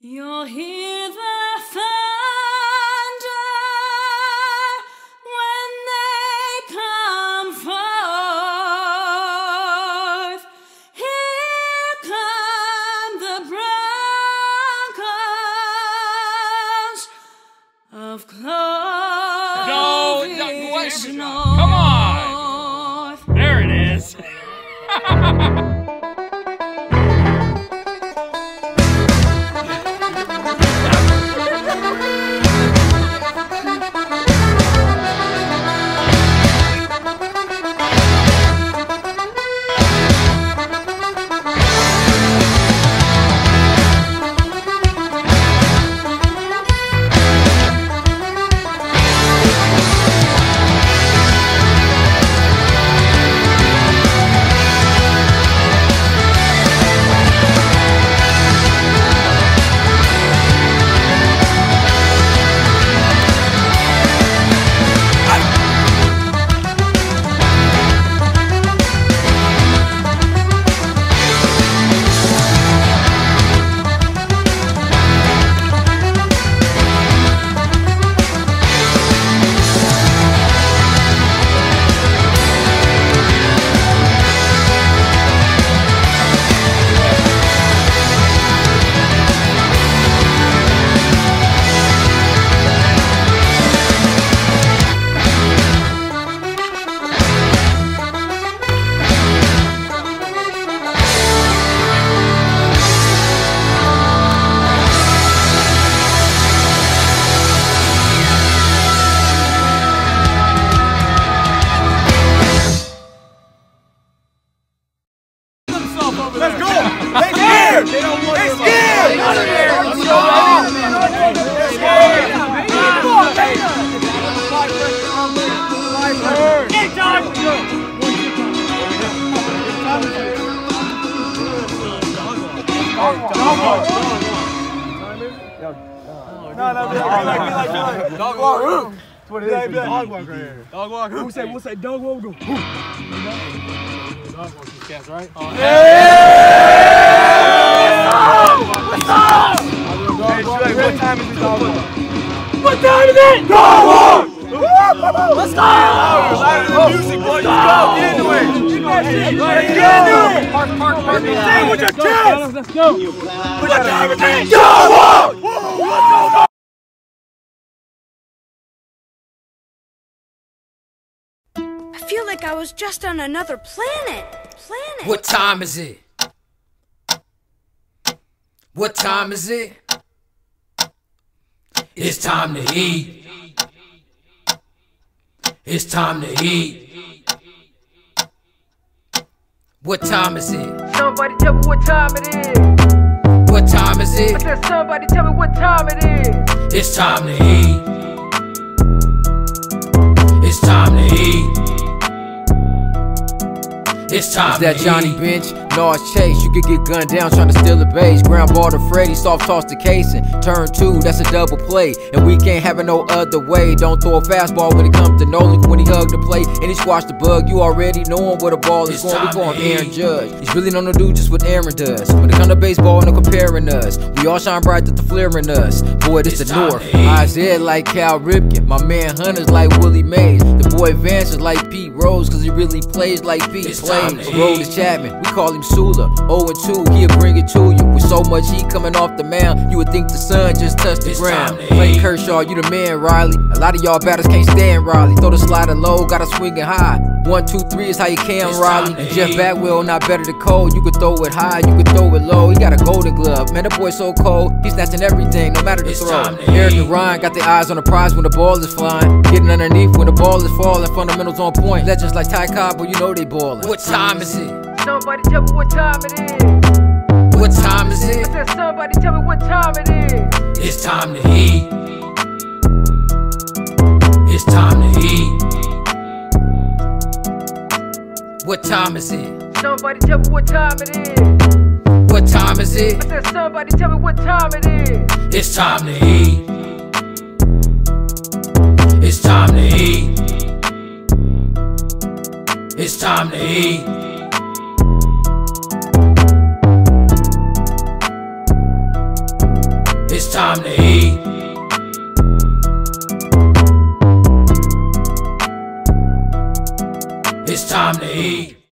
You'll hear the thunder when they come forth. Here come the Broncos of Clovis no, North. come on. There it is. No, no, be like, be like, be like. Dog walk. That's what it is. Dog walk right here. Dog walk. We'll say, we'll say dog walk. Dog walk, cats, right? Hey, Shrek, what time is it, dog walk? What time is it? Dog walk! Let's go! Louder than music, boy. Let's go. Get into it. Let's go. Let's go. I feel like I was just on another planet. Planet. What time is it? What time is it? It's time to eat. It's time to eat. What time is it? Somebody tell me what time it is. What time is it? I said, somebody tell me what time it is. It's time to eat. It's time to eat. It's time It's that to Johnny eat. Bench, Nas Chase. You could get gunned down trying to steal the base. Ground ball to Freddy, soft toss the casing. Turn two, that's a double play. And we can't have it no other way. Don't throw a fastball when it comes to Nolan. When he hugged the plate and he squashed the bug, you already know him where the ball is It's going. We going to Aaron. Judge. He's really known to do just what Aaron does. When it comes to baseball, no comparing us. We all shine bright to the flare in us. Boy, this It's the North. to. Isaiah like Cal Ripken. My man Hunter's like Willie Mays. The boy Vance is like Pete Rose, cause he really plays like Pete It's plays. to is Chapman. We call him Sula. 0 and 2, he'll bring it to you. With so much heat coming off the mound, you would think the sun just touched the It's ground. Lane. Kershaw, you the man, Riley. A lot of y'all batters can't stand Riley. Throw the slider low, got to swing it high. One, two, three is how you can, It's Riley. Jeff. Bagwell, not better than Cole. You could throw it high, you could throw it low. He got a golden glove. Man, that boy so cold. He's snatching everything, no matter the It's throw. Eric and Ryan got their eyes on the prize when the ball is flying. Getting underneath when the ball is falling. Fundamentals on point. Legends like Ty Cobb, but you know they ballin'. What time is it? Somebody tell me what time it is. What time is it? I said, somebody tell me what time it is. It's time to eat. It's time to eat. What time is it? Somebody tell me what time it is. What time is it? I said, somebody tell me what time it is. It's time to eat. It's time to eat. It's time to eat. Time to eat. It's time to eat.